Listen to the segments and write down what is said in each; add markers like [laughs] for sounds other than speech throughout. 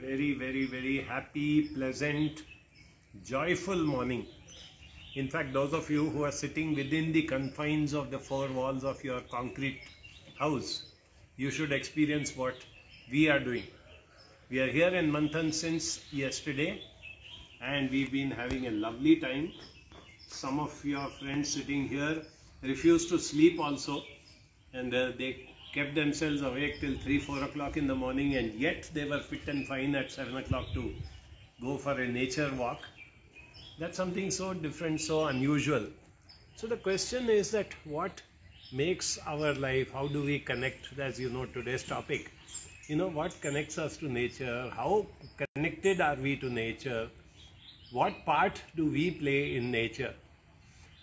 very, very, very happy, pleasant, joyful morning. In fact, those of you who are sitting within the confines of the four walls of your concrete house, you should experience what we are doing. We are here in Manthan since yesterday and we've been having a lovely time. Some of your friends sitting here refused to sleep also and uh, they kept themselves awake till 3 4 o'clock in the morning and yet they were fit and fine at 7 o'clock to go for a nature walk. That's something so different so unusual. So the question is that what makes our life how do we connect as you know today's topic? You know what connects us to nature? How connected are we to nature? What part do we play in nature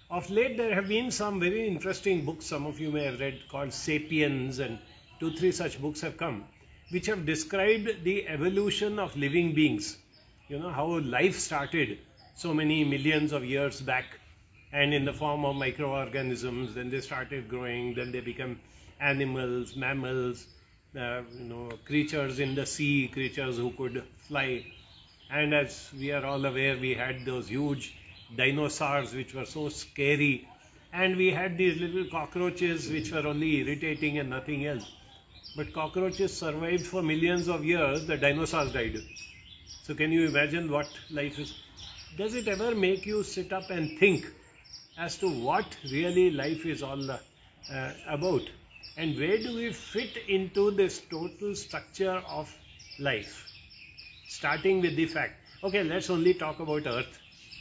of late, there have been some very interesting books, some of you may have read, called Sapiens, and two, three such books have come, which have described the evolution of living beings. You know, how life started so many millions of years back, and in the form of microorganisms, then they started growing, then they become animals, mammals, uh, you know, creatures in the sea, creatures who could fly. And as we are all aware, we had those huge dinosaurs which were so scary. And we had these little cockroaches which were only irritating and nothing else. But cockroaches survived for millions of years the dinosaurs died. So can you imagine what life is? Does it ever make you sit up and think as to what really life is all uh, about? And where do we fit into this total structure of life? Starting with the fact okay let's only talk about earth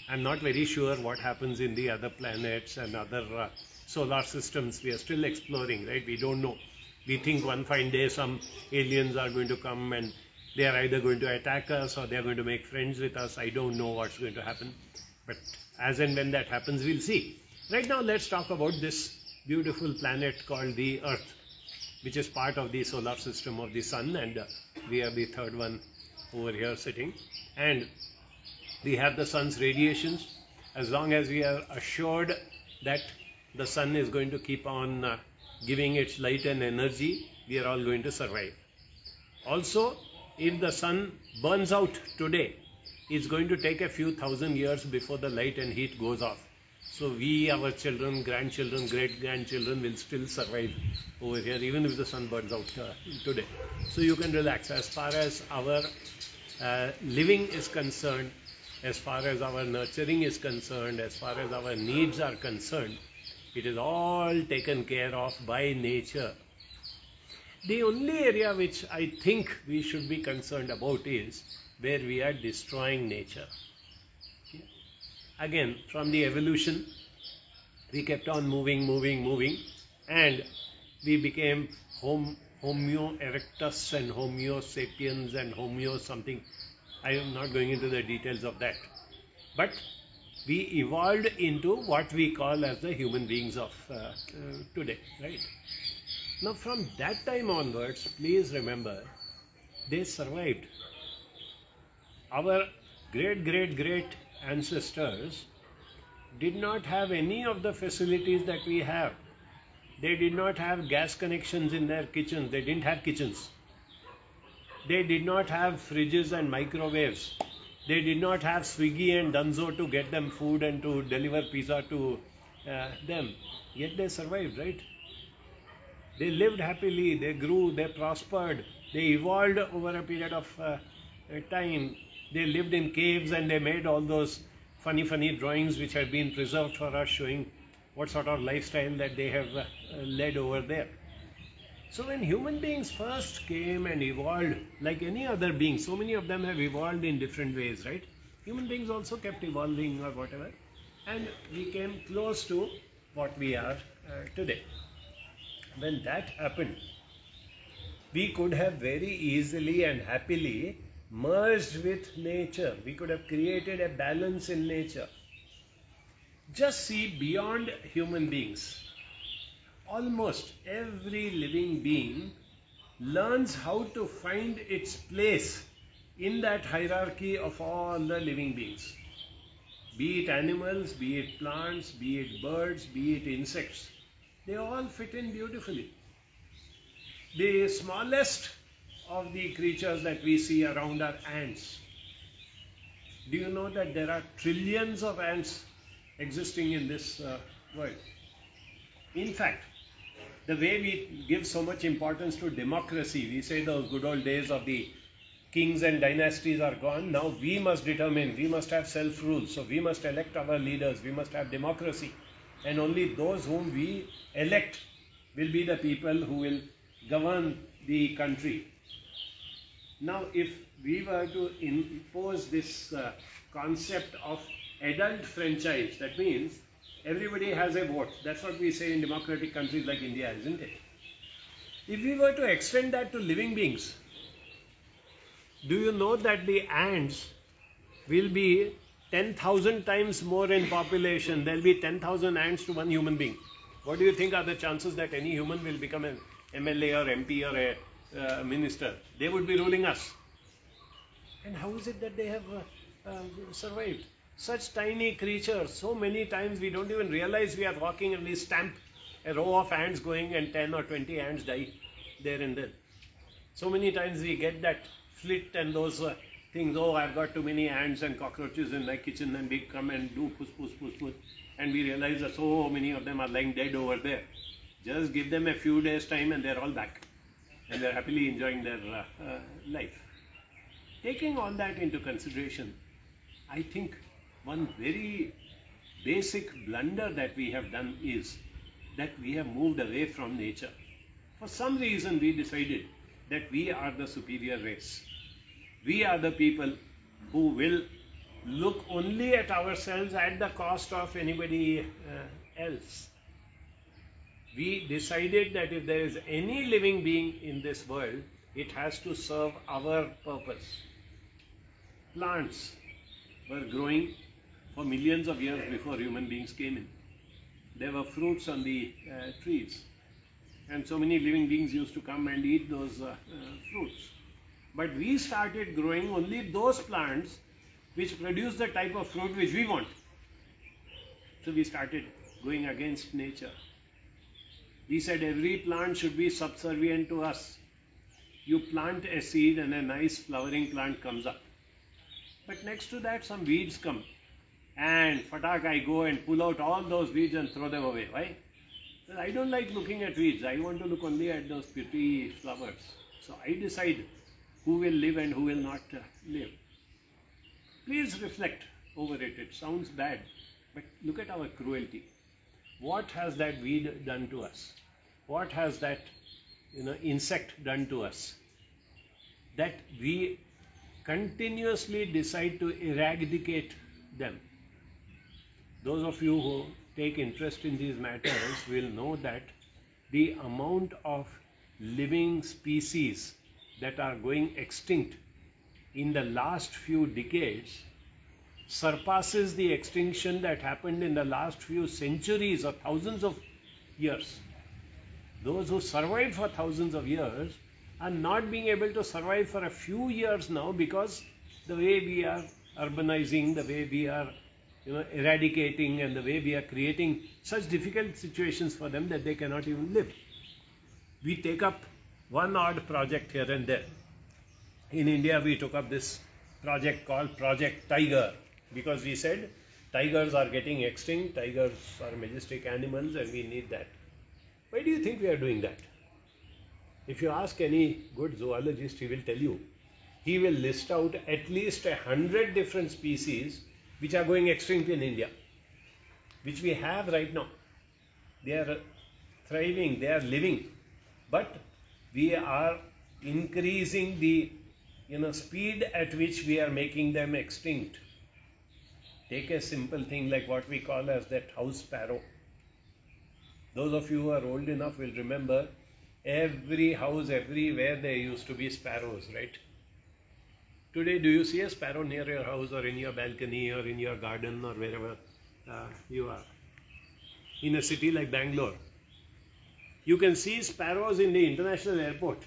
I'm not very sure what happens in the other planets and other uh, solar systems. We are still exploring, right? We don't know. We think one fine day some aliens are going to come and they are either going to attack us or they are going to make friends with us. I don't know what's going to happen. But as and when that happens, we'll see. Right now, let's talk about this beautiful planet called the Earth, which is part of the solar system of the Sun, and uh, we are the third one over here sitting. And we have the sun's radiations. As long as we are assured that the sun is going to keep on uh, giving its light and energy, we are all going to survive. Also, if the sun burns out today, it's going to take a few thousand years before the light and heat goes off. So we, our children, grandchildren, great grandchildren will still survive over here, even if the sun burns out uh, today. So you can relax. As far as our uh, living is concerned, as far as our nurturing is concerned, as far as our needs are concerned, it is all taken care of by nature. The only area which I think we should be concerned about is where we are destroying nature. Again, from the evolution, we kept on moving, moving, moving, and we became Homo erectus and Homo sapiens and Homo something I am not going into the details of that. But we evolved into what we call as the human beings of uh, uh, today, right? Now, from that time onwards, please remember, they survived. Our great, great, great ancestors did not have any of the facilities that we have. They did not have gas connections in their kitchens. They didn't have kitchens. They did not have fridges and microwaves. They did not have Swiggy and Dunzo to get them food and to deliver pizza to uh, them. Yet they survived, right? They lived happily, they grew, they prospered, they evolved over a period of uh, time. They lived in caves and they made all those funny, funny drawings which have been preserved for us, showing what sort of lifestyle that they have uh, led over there. So when human beings first came and evolved, like any other being, so many of them have evolved in different ways, right? Human beings also kept evolving or whatever, and we came close to what we are uh, today. When that happened, we could have very easily and happily merged with nature. We could have created a balance in nature. Just see beyond human beings almost every living being learns how to find its place in that hierarchy of all the living beings. Be it animals, be it plants, be it birds, be it insects, they all fit in beautifully. The smallest of the creatures that we see around are ants. Do you know that there are trillions of ants existing in this uh, world? In fact, the way we give so much importance to democracy, we say those good old days of the kings and dynasties are gone. Now we must determine, we must have self rule. So we must elect our leaders, we must have democracy. And only those whom we elect will be the people who will govern the country. Now, if we were to impose this uh, concept of adult franchise, that means everybody has a vote. That's what we say in democratic countries like India, isn't it? If we were to extend that to living beings, do you know that the ants will be 10,000 times more in population? There'll be 10,000 ants to one human being. What do you think are the chances that any human will become an MLA or MP or a uh, minister? They would be ruling us. And how is it that they have uh, uh, survived? Such tiny creatures, so many times we don't even realize we are walking and we stamp a row of ants going and 10 or 20 ants die there and then. So many times we get that flit and those uh, things, oh, I've got too many ants and cockroaches in my kitchen and we come and do push, push, push, push and we realize that so many of them are lying dead over there. Just give them a few days time and they're all back and they're happily enjoying their uh, uh, life. Taking all that into consideration, I think one very basic blunder that we have done is that we have moved away from nature. For some reason, we decided that we are the superior race. We are the people who will look only at ourselves at the cost of anybody uh, else. We decided that if there is any living being in this world, it has to serve our purpose. Plants were growing for millions of years before human beings came in. There were fruits on the uh, trees, and so many living beings used to come and eat those uh, uh fruits. But we started growing only those plants which produce the type of fruit which we want. So we started going against nature. We said every plant should be subservient to us. You plant a seed and a nice flowering plant comes up. But next to that, some weeds come. And fatak, I go and pull out all those weeds and throw them away. Why? Well, I don't like looking at weeds. I want to look only at those pretty flowers. So I decide who will live and who will not uh, live. Please reflect over it. It sounds bad, but look at our cruelty. What has that weed done to us? What has that you know, insect done to us? That we continuously decide to eradicate them. Those of you who take interest in these matters will know that the amount of living species that are going extinct in the last few decades surpasses the extinction that happened in the last few centuries or thousands of years. Those who survived for thousands of years are not being able to survive for a few years now because the way we are urbanizing, the way we are you know, eradicating and the way we are creating such difficult situations for them that they cannot even live. We take up one odd project here and there in India, we took up this project called Project Tiger because we said tigers are getting extinct, tigers are majestic animals, and we need that. Why do you think we are doing that? If you ask any good zoologist, he will tell you. He will list out at least a hundred different species which are going extinct in India, which we have right now. They are thriving, they are living, but we are increasing the you know, speed at which we are making them extinct. Take a simple thing like what we call as that house sparrow. Those of you who are old enough will remember every house, everywhere there used to be sparrows, right? Today, do you see a sparrow near your house or in your balcony or in your garden or wherever uh, you are? In a city like Bangalore, you can see sparrows in the international airport,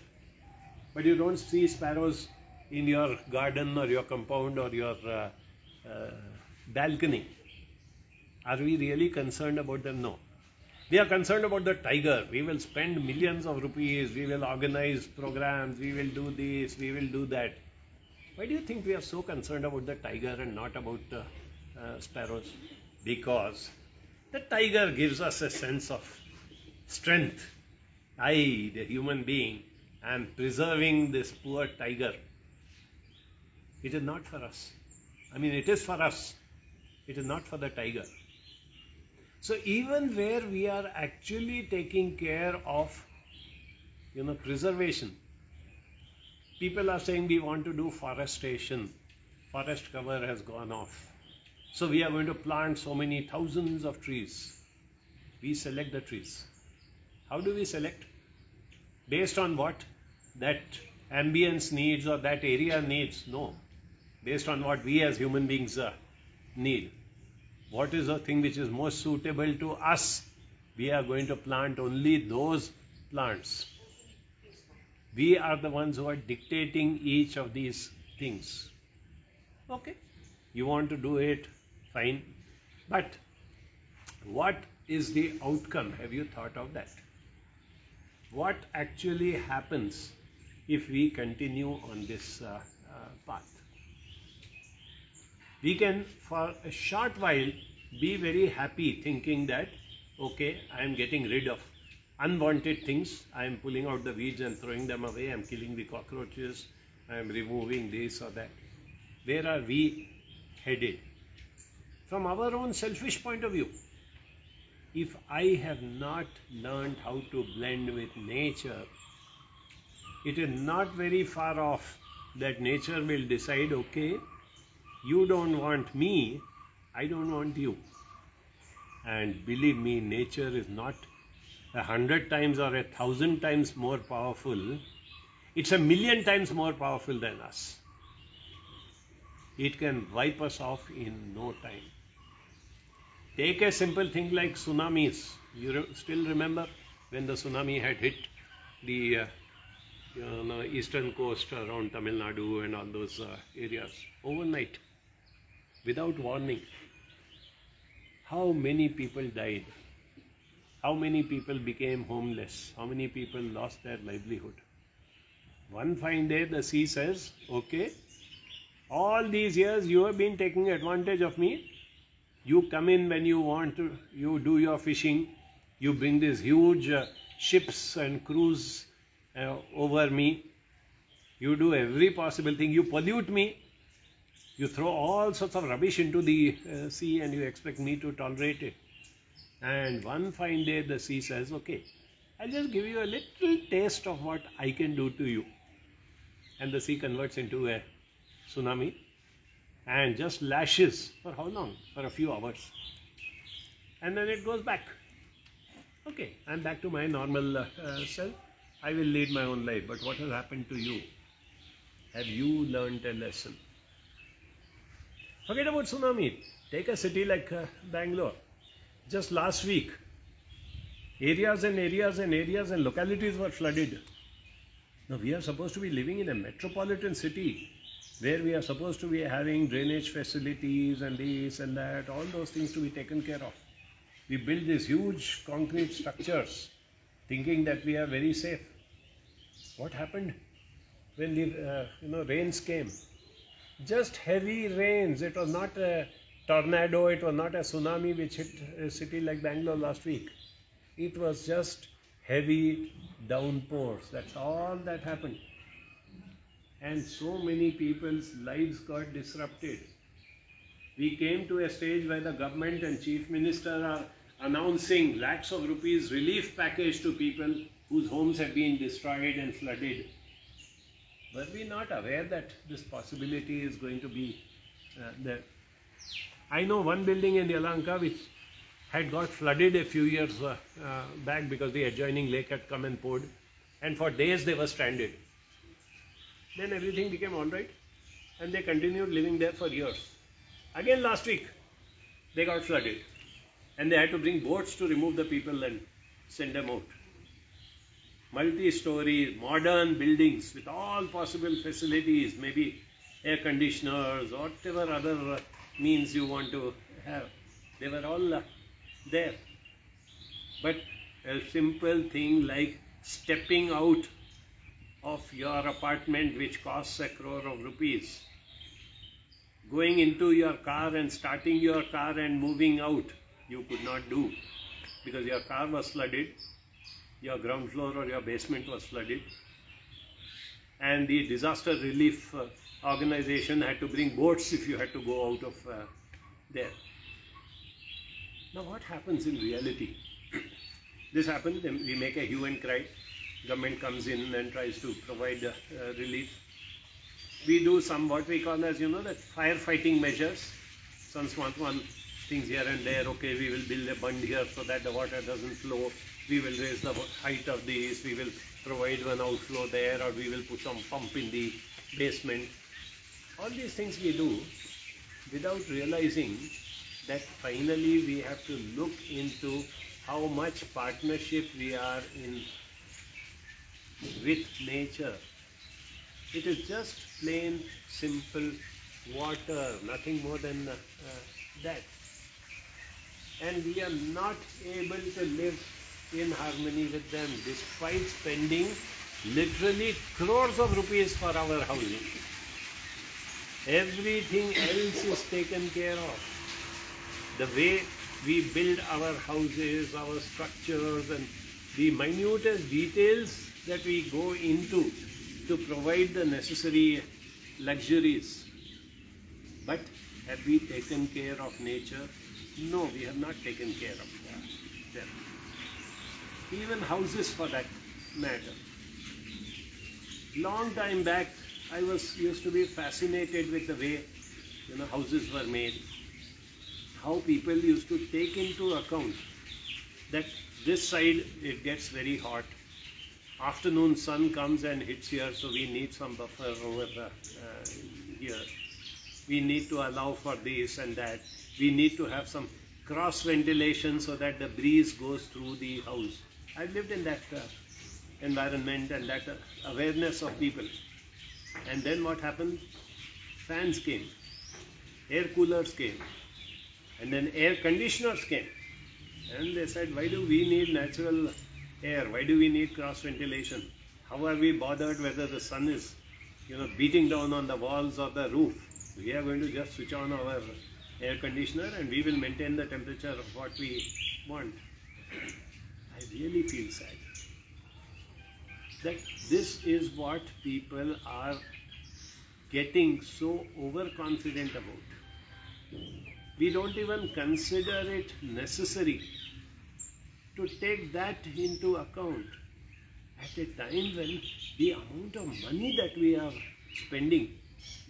but you don't see sparrows in your garden or your compound or your uh, uh, balcony. Are we really concerned about them? No. We are concerned about the tiger. We will spend millions of rupees. We will organize programs. We will do this. We will do that. Why do you think we are so concerned about the tiger and not about the uh, sparrows? Because the tiger gives us a sense of strength. I, the human being, am preserving this poor tiger. It is not for us. I mean, it is for us. It is not for the tiger. So even where we are actually taking care of, you know, preservation, people are saying we want to do forestation. Forest cover has gone off. So we are going to plant so many thousands of trees. We select the trees. How do we select? Based on what that ambience needs or that area needs? No. Based on what we as human beings uh, need. What is the thing which is most suitable to us? We are going to plant only those plants. We are the ones who are dictating each of these things. Okay, you want to do it, fine. But what is the outcome? Have you thought of that? What actually happens if we continue on this uh, uh, path? We can, for a short while, be very happy thinking that, okay, I am getting rid of unwanted things. I am pulling out the weeds and throwing them away. I am killing the cockroaches. I am removing this or that. Where are we headed? From our own selfish point of view, if I have not learned how to blend with nature, it is not very far off that nature will decide, okay, you don't want me, I don't want you. And believe me, nature is not a hundred times or a thousand times more powerful. It's a million times more powerful than us. It can wipe us off in no time. Take a simple thing like tsunamis. You re- still remember when the tsunami had hit the uh, you know, eastern coast around Tamil Nadu and all those uh, areas overnight without warning. How many people died? How many people became homeless? How many people lost their livelihood? One fine day, the sea says, Okay, all these years you have been taking advantage of me. You come in when you want to, you do your fishing, you bring these huge uh, ships and crews uh, over me. You do every possible thing. You pollute me. You throw all sorts of rubbish into the uh, sea and you expect me to tolerate it. And one fine day the sea says, okay, I'll just give you a little taste of what I can do to you. And the sea converts into a tsunami and just lashes for how long? For a few hours. And then it goes back. Okay, I'm back to my normal uh, self. I will lead my own life. But what has happened to you? Have you learned a lesson? Forget about tsunami. Take a city like uh, Bangalore. Just last week, areas and areas and areas and localities were flooded. Now, we are supposed to be living in a metropolitan city where we are supposed to be having drainage facilities and this and that, all those things to be taken care of. We build these huge concrete structures thinking that we are very safe. What happened when the uh, you know rains came? Just heavy rains. It was not a tornado. It was not a tsunami which hit a city like Bangalore last week. It was just heavy downpours. That's all that happened. And so many people's lives got disrupted. We came to a stage where the government and chief minister are announcing lakhs of rupees relief package to people whose homes have been destroyed and flooded. Were we not aware that this possibility is going to be uh, there? I know one building in Yelahanka which had got flooded a few years uh, uh, back because the adjoining lake had come and poured, and for days they were stranded. Then everything became all right, and they continued living there for years. Again, last week, they got flooded, and they had to bring boats to remove the people and send them out. Multi story, modern buildings with all possible facilities, maybe air conditioners, whatever other means you want to have. They were all uh, there. But a simple thing like stepping out of your apartment which costs a crore of rupees, going into your car and starting your car and moving out, you could not do because your car was flooded, your ground floor or your basement was flooded, and the disaster relief uh, organization had to bring boats if you had to go out of uh, there. Now, what happens in reality? [clears throat] this happens, we make a hue and cry. Government comes in and tries to provide uh, relief. We do some what we call as you know that firefighting measures, some small one things here and there. Okay, we will build a bund here so that the water doesn't flow. We will raise the height of these. We will provide one outflow there, or we will put some pump in the basement. All these things we do without realizing that finally we have to look into how much partnership we are in with nature. It is just plain, simple water, nothing more than uh, that. And we are not able to live in harmony with them despite spending literally crores of rupees for our housing. Everything else is taken care of. The way we build our houses, our structures, and the minutest details that we go into to provide the necessary luxuries. But have we taken care of nature? No, we have not taken care of them. Even houses for that matter. Long time back, I was used to be fascinated with the way you know houses were made, how people used to take into account that this side it gets very hot. Afternoon sun comes and hits here, so we need some buffer over the, uh, here. We need to allow for this and that. We need to have some cross ventilation so that the breeze goes through the house. I've lived in that uh, environment and that uh, awareness of people. And then what happened? Fans came, air coolers came, and then air conditioners came. And they said, why do we need natural air? Why do we need cross ventilation? How are we bothered whether the sun is, you know, beating down on the walls or the roof? We are going to just switch on our air conditioner and we will maintain the temperature of what we want. I really feel sad that this is what people are getting so overconfident about. We don't even consider it necessary to take that into account at a time when the amount of money that we are spending,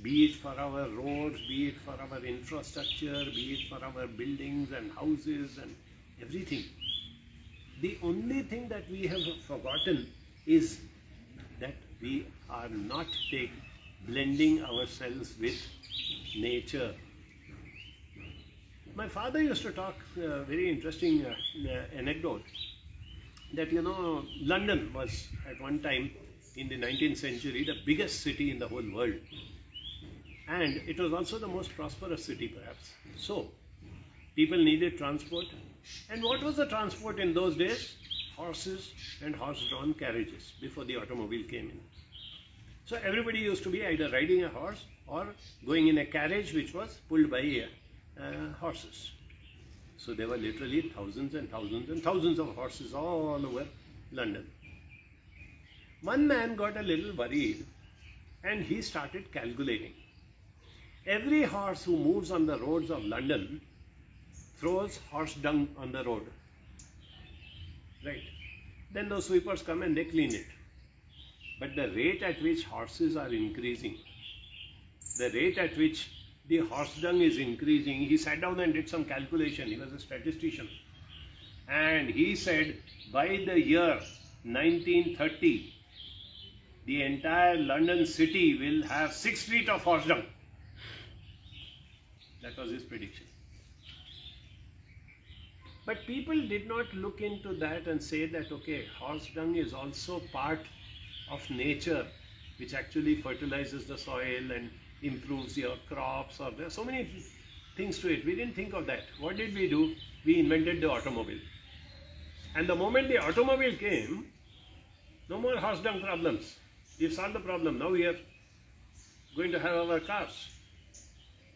be it for our roads, be it for our infrastructure, be it for our buildings and houses and everything, the only thing that we have forgotten is that we are not take, blending ourselves with nature. My father used to talk a very interesting uh, anecdote that you know London was at one time in the 19th century the biggest city in the whole world and it was also the most prosperous city perhaps. So people needed transport and what was the transport in those days? Horses and horse-drawn carriages before the automobile came in. So everybody used to be either riding a horse or going in a carriage which was pulled by uh, horses. So there were literally thousands and thousands and thousands of horses all over London. One man got a little worried and he started calculating. Every horse who moves on the roads of London throws horse dung on the road. Right. Then those sweepers come and they clean it. But the rate at which horses are increasing, the rate at which the horse dung is increasing, he sat down and did some calculation. He was a statistician. And he said by the year 1930, the entire London city will have six feet of horse dung. That was his prediction. But people did not look into that and say that, okay, horse dung is also part of nature, which actually fertilizes the soil and improves your crops, or there are so many things to it. We didn't think of that. What did we do? We invented the automobile. And the moment the automobile came, no more horse dung problems. We've solved the problem. Now we are going to have our cars.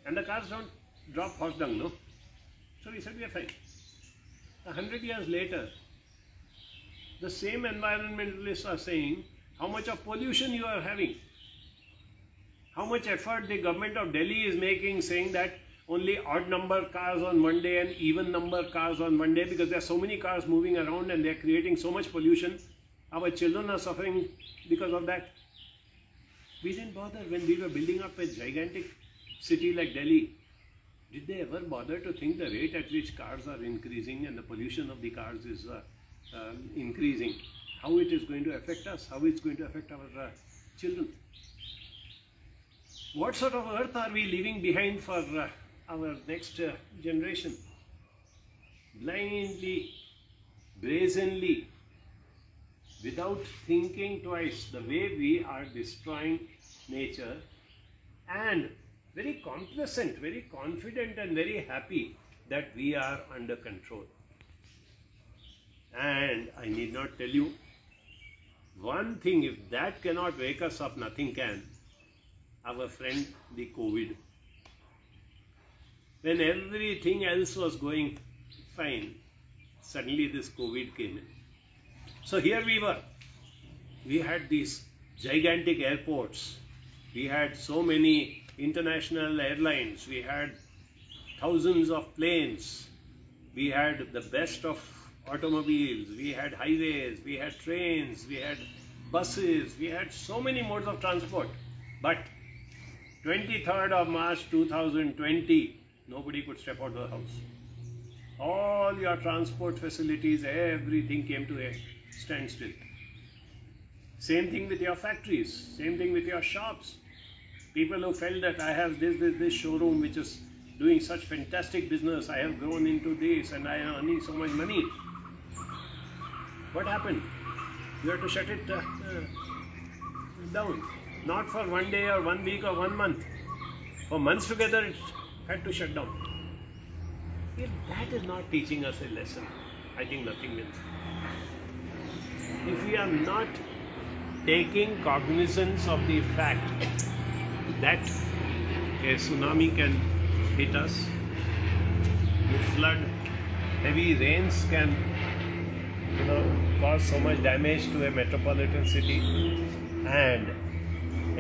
And the cars don't drop horse dung, no? So we said we are fine. A hundred years later, the same environmentalists are saying how much of pollution you are having. How much effort the government of Delhi is making saying that only odd number cars on Monday and even number cars on Monday because there are so many cars moving around and they are creating so much pollution. Our children are suffering because of that. We didn't bother when we were building up a gigantic city like Delhi. Did they ever bother to think the rate at which cars are increasing and the pollution of the cars is uh, uh, increasing? How it is going to affect us? How it's going to affect our uh, children? What sort of earth are we leaving behind for uh, our next uh, generation? Blindly, brazenly, without thinking twice, the way we are destroying nature, and very complacent, very confident, and very happy that we are under control. And I need not tell you one thing if that cannot wake us up, nothing can. Our friend, the COVID. When everything else was going fine, suddenly this COVID came in. So here we were. We had these gigantic airports. We had so many international airlines. We had thousands of planes. We had the best of automobiles. We had highways. We had trains. We had buses. We had so many modes of transport. But 23rd of March 2020, nobody could step out of the house. All your transport facilities, everything came to a standstill. Same thing with your factories, same thing with your shops. People who felt that I have this, this, this showroom which is doing such fantastic business, I have grown into this and I am earning so much money. What happened? You have to shut it uh, uh, down. Not for one day or one week or one month. For months together, it had to shut down. If that is not teaching us a lesson, I think nothing will. If we are not taking cognizance of the fact that a tsunami can hit us, a flood, heavy rains can you know cause so much damage to a metropolitan city and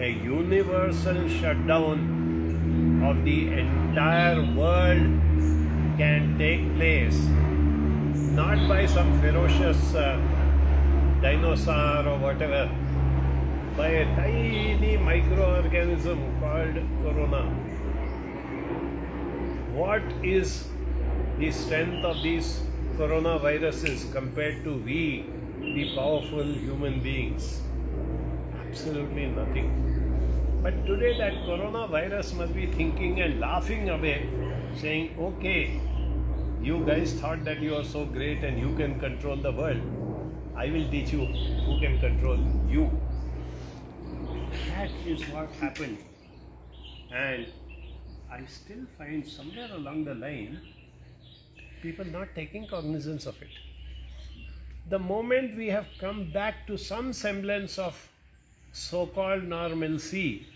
a universal shutdown of the entire world can take place not by some ferocious uh, dinosaur or whatever by a tiny microorganism called corona. What is the strength of these coronaviruses compared to we, the powerful human beings? Absolutely nothing. But today, that coronavirus must be thinking and laughing away, saying, Okay, you guys thought that you are so great and you can control the world. I will teach you who can control you. That is what happened. And I still find somewhere along the line people not taking cognizance of it. The moment we have come back to some semblance of so called normalcy,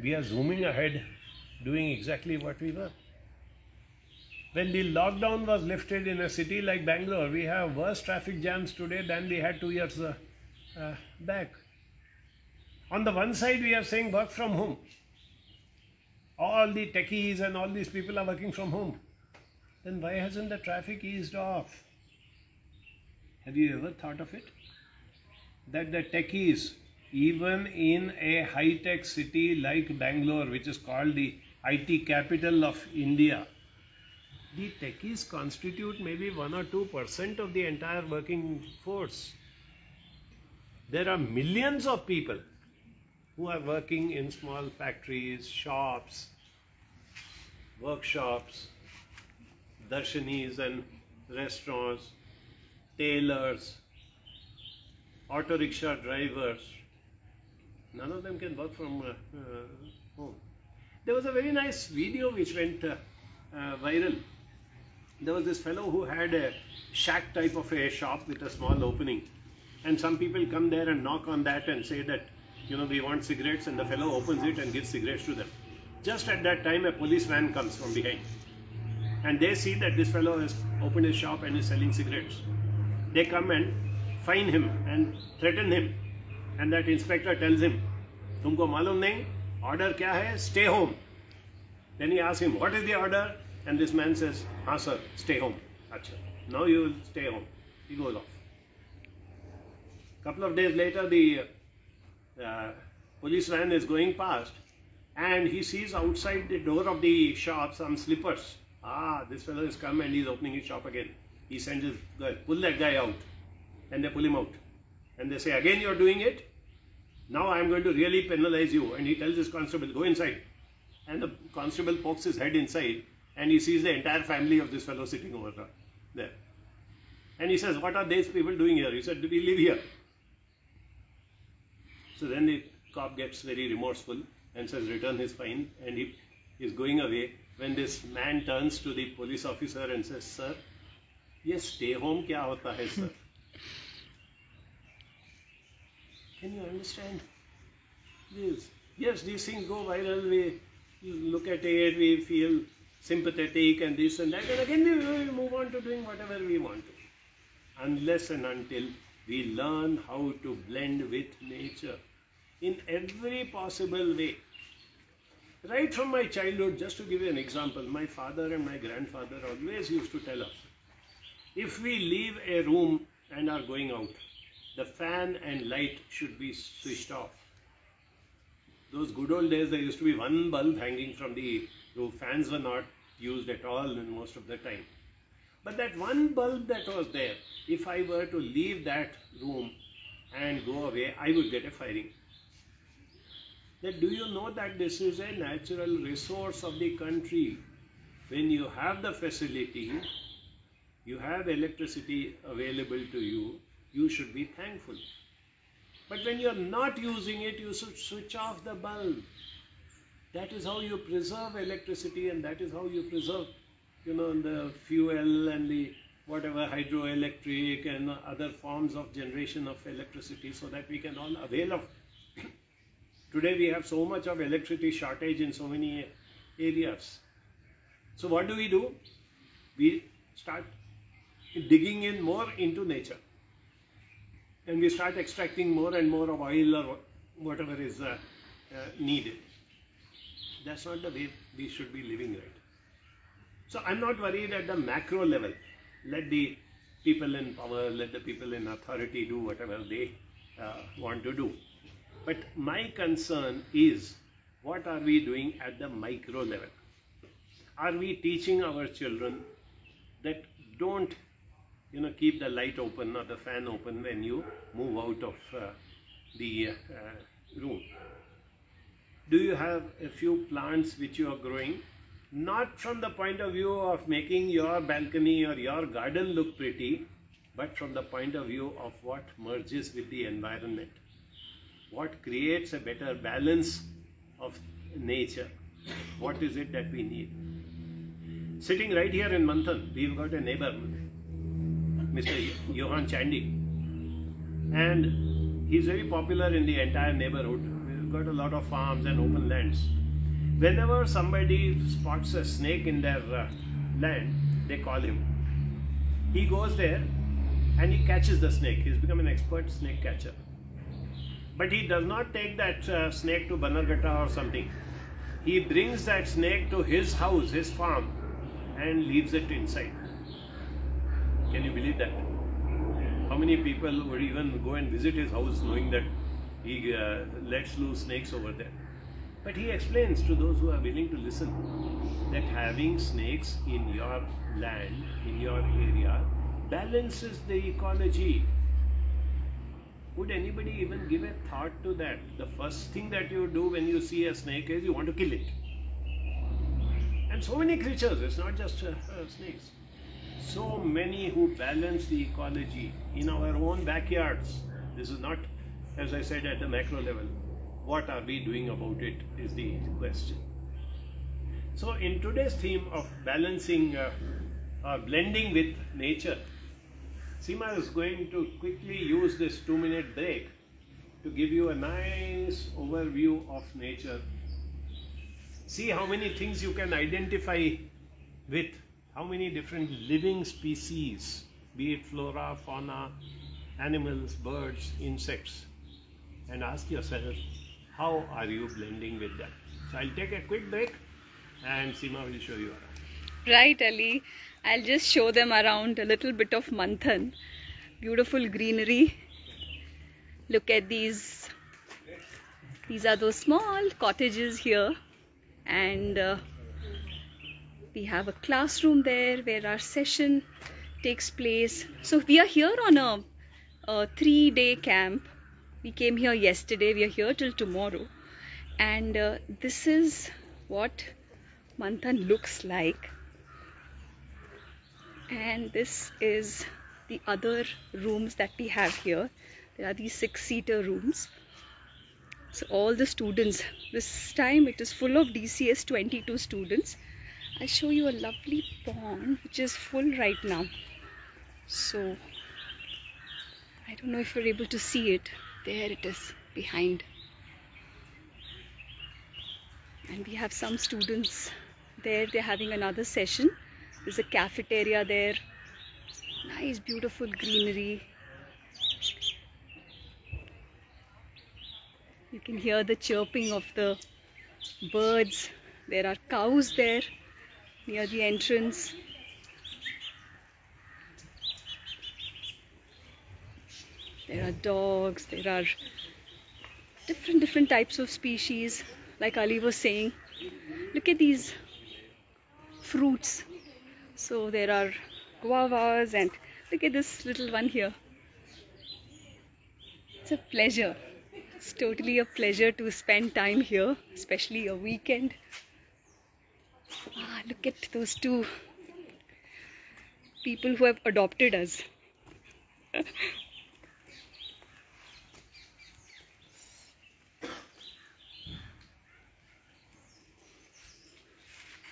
we are zooming ahead doing exactly what we were. When the lockdown was lifted in a city like Bangalore, we have worse traffic jams today than we had two years uh, uh, back. On the one side, we are saying work from home. All the techies and all these people are working from home. Then why hasn't the traffic eased off? Have you ever thought of it? That the techies, even in a high tech city like Bangalore, which is called the IT capital of India, the techies constitute maybe 1 or 2 percent of the entire working force. There are millions of people who are working in small factories, shops, workshops, darshinis and restaurants, tailors, auto rickshaw drivers. None of them can work from uh, uh, home. There was a very nice video which went uh, uh viral there was this fellow who had a shack type of a shop with a small opening. And some people come there and knock on that and say that, you know, we want cigarettes, and the fellow opens it and gives cigarettes to them. Just at that time, a police van comes from behind. And they see that this fellow has opened his shop and is selling cigarettes. They come and fine him and threaten him. And that inspector tells him, तुमको मालूम नहीं order क्या है stay home then he asks him what is the order and this man says हाँ sir stay home अच्छा now you will stay home he goes off couple of days later the uh, police van is going past and he sees outside the door of the shop some slippers ah this fellow has come and he's opening his shop again he sends his guy pull that guy out and they pull him out and they say again you're doing it now I am going to really penalize you. And he tells his constable, go inside. And the constable pokes his head inside and he sees the entire family of this fellow sitting over there. And he says, what are these people doing here? He said, Do we live here. So then the cop gets very remorseful and says, return his fine. And he is going away when this man turns to the police officer and says, sir, ये stay home क्या होता है sir? Can you understand this? Yes, these things go viral. We look at it, we feel sympathetic and this and that, and again we will move on to doing whatever we want to. Unless and until we learn how to blend with nature in every possible way. Right from my childhood, just to give you an example, my father and my grandfather always used to tell us if we leave a room and are going out, the fan and light should be switched off. Those good old days, there used to be one bulb hanging from the roof. Fans were not used at all in most of the time. But that one bulb that was there, if I were to leave that room and go away, I would get a firing. That do you know that this is a natural resource of the country? When you have the facility, you have electricity available to you, you should be thankful. But when you're not using it, you should switch off the bulb. That is how you preserve electricity and that is how you preserve, you know, the fuel and the whatever hydroelectric and other forms of generation of electricity so that we can all avail of. Today we have so much of electricity shortage in so many areas. So what do we do? We start digging in more into nature and we start extracting more and more of oil or whatever is uh, uh, needed. That's not the way we should be living, right? So I'm not worried at the macro level. Let the people in power, let the people in authority do whatever they uh, want to do. But my concern is what are we doing at the micro level? Are we teaching our children that don't you know keep the light open or the fan open when you move out of uh, the uh, room? Do you have a few plants which you are growing? Not from the point of view of making your balcony or your garden look pretty but from the point of view of what merges with the environment what creates a better balance of nature what is it that we need sitting right here in manthan we've got a neighbor Mr. Johan Chandy. And he's very popular in the entire neighborhood. We've got a lot of farms and open lands. Whenever somebody spots a snake in their uh, land, they call him. He goes there and he catches the snake. He's become an expert snake catcher. But he does not take that uh, snake to Bannerghatta or something. He brings that snake to his house, his farm, and leaves it inside. Can you believe that? How many people would even go and visit his house knowing that he uh, lets loose snakes over there? But he explains to those who are willing to listen that having snakes in your land, in your area, balances the ecology. Would anybody even give a thought to that? The first thing that you do when you see a snake is you want to kill it. And so many creatures, it's not just uh, uh, snakes so many who balance the ecology in our own backyards. This is not, as I said, at the macro level. What are we doing about it is the question. So, in today's theme of balancing uh, or blending with nature, Seema is going to quickly use this two minute break to give you a nice overview of nature. See how many things you can identify with, how many different living species, be it flora, fauna, animals, birds, insects, and ask yourself, how are you blending with them? So I'll take a quick break and Seema will show you around. Right, Ali. I'll just show them around a little bit of Manthan. Beautiful greenery. Look at these. These are those small cottages here. And uh, we have a classroom there where our session takes place. So we are here on a, a three day camp. We came here yesterday. We are here till tomorrow. And uh, this is what Manthan looks like and this is the other rooms that we have here. There are these six seater rooms. So all the students this time it is full of dcs 22 students. I'll show you a lovely pond which is full right now. So i don't know if you're able to see it. There it is behind. And we have some students there. They're having another session there's a cafeteria there. Nice, beautiful greenery. You can hear the chirping of the birds. There are cows there near the entrance. There are dogs, there are different different types of species like Ali was saying. Look at these fruits so there are guavas and look at this little one here. It's a pleasure. It's totally a pleasure to spend time here, especially a weekend. Ah, look at those two people who have adopted us.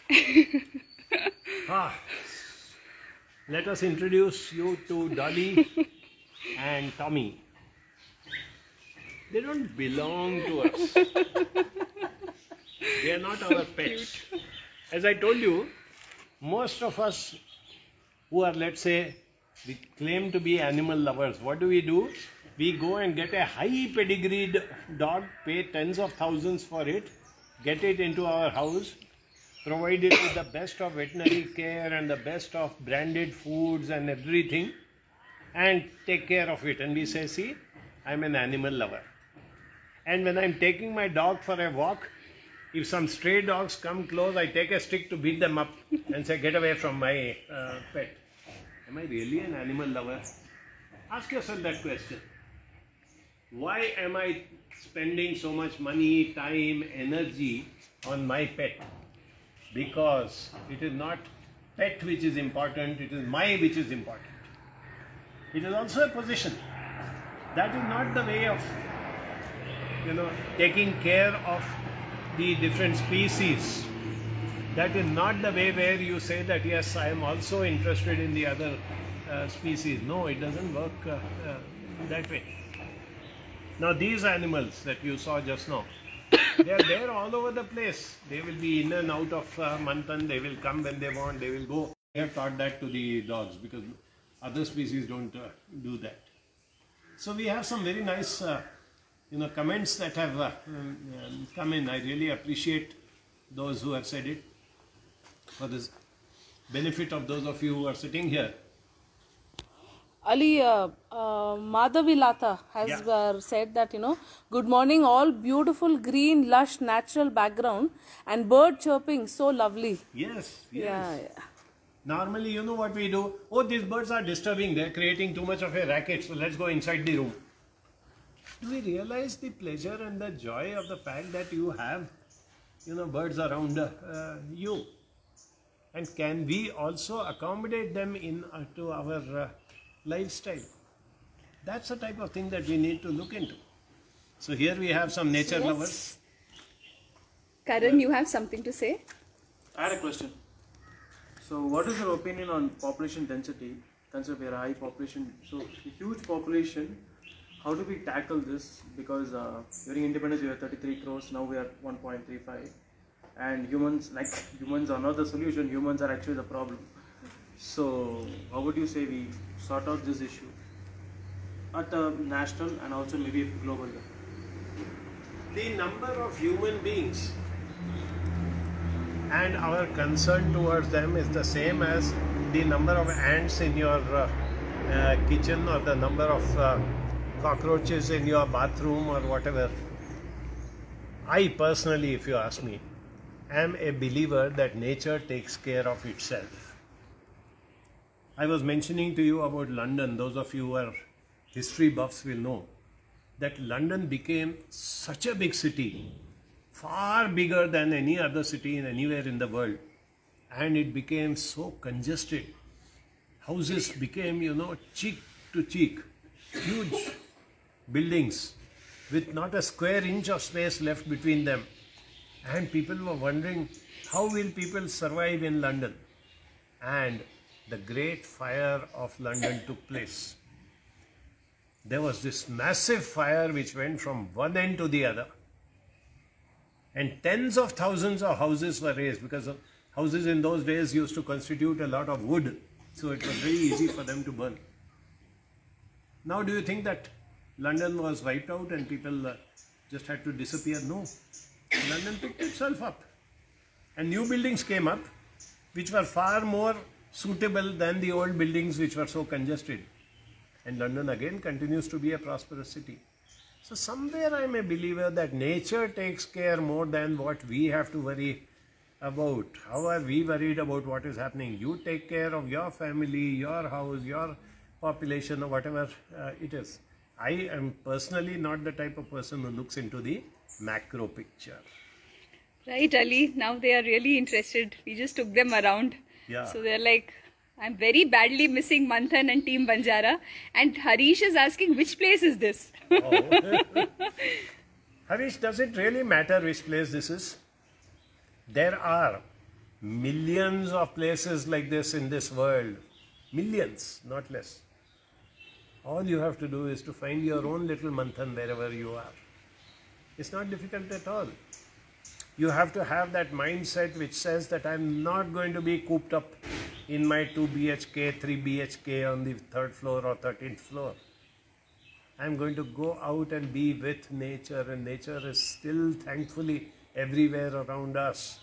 [laughs] ah, let us introduce you to Dolly [laughs] and Tommy. They don't belong to us. They are not our [laughs] pets. As I told you, most of us who are, let's say, we claim to be animal lovers, what do we do? We go and get a high pedigreed dog, pay tens of thousands for it, get it into our house, provide it with the best of veterinary care and the best of branded foods and everything and take care of it. And we say see i'm an animal lover. And when i'm taking my dog for a walk if some stray dogs come close i take a stick to beat them up and say get away from my uh, pet am i really an animal lover? Ask yourself that question. Why am i spending so much money time energy on my pet because it is not pet which is important, it is my which is important. It is also a position. That is not the way of, you know, taking care of the different species. That is not the way where you say that yes, I am also interested in the other uh, species. No, it doesn't work uh, uh, that way. Now, these animals that you saw just now, they are there all over the place. They will be in and out of uh. They will come when they want. They will go. I have taught that to the dogs because other species don't uh, do that. So we have some very nice, uh, you know, comments that have uh, um, come in. I really appreciate those who have said it for the benefit of those of you who are sitting here. Ali uh, uh, Madhavilata has Yeah. uh, said that you know, good morning, all beautiful green, lush, natural background and bird chirping, so lovely. Yes, yes. Yeah, yeah. Normally, you know what we do? Oh, these birds are disturbing. They're creating too much of a racket. So let's go inside the room. Do we realize the pleasure and the joy of the fact that you have, you know, birds around uh, you? And can we also accommodate them in uh, to our uh, lifestyle? That's the type of thing that we need to look into. So here we have some nature lovers. Karan, you have something to say? I had a question. So, what is your opinion on population density? Consider we are a high population, so a huge population. How do we tackle this? Because uh, during independence we were 33 crores, now we are 1.35, and humans like humans are not the solution. Humans are actually the problem. So, how would you say we sort out this issue at a national and also maybe global level? the number of human beings and our concern towards them is the same as the number of ants in your uh, uh, kitchen or the number of uh, cockroaches in your bathroom or whatever. I personally, if you ask me, am a believer that nature takes care of itself. I was mentioning to you about London, those of you who are history buffs will know that London became such a big city, far bigger than any other city in anywhere in the world, and it became so congested. Houses became, you know, cheek to cheek, huge buildings with not a square inch of space left between them. And people were wondering how will people survive in London? And the great fire of London took place there was this massive fire which went from one end to the other. And tens of thousands of houses were razed because houses in those days used to constitute a lot of wood. So it was very easy for them to burn. Now, do you think that London was wiped out and people uh, just had to disappear? No. London picked itself up. And new buildings came up which were far more suitable than the old buildings which were so congested and London again continues to be a prosperous city. So somewhere I'm a believer that nature takes care more than what we have to worry about. How are we worried about what is happening? You take care of your family, your house, your population or whatever uh, it is. I am personally not the type of person who looks into the macro picture. Right, Ali. Now they are really interested. We just took them around. Yeah. So they're like, I'm very badly missing Manthan and Team Banjara. And Harish is asking, which place is this? Oh. [laughs] Harish, does it really matter which place this is? There are millions of places like this in this world. Millions, not less. All you have to do is to find your own little Manthan wherever you are. It's not difficult at all. You have to have that mindset which says that I'm not going to be cooped up in my 2 BHK, 3 BHK on the third floor or 13th floor. I'm going to go out and be with nature, and nature is still thankfully everywhere around us.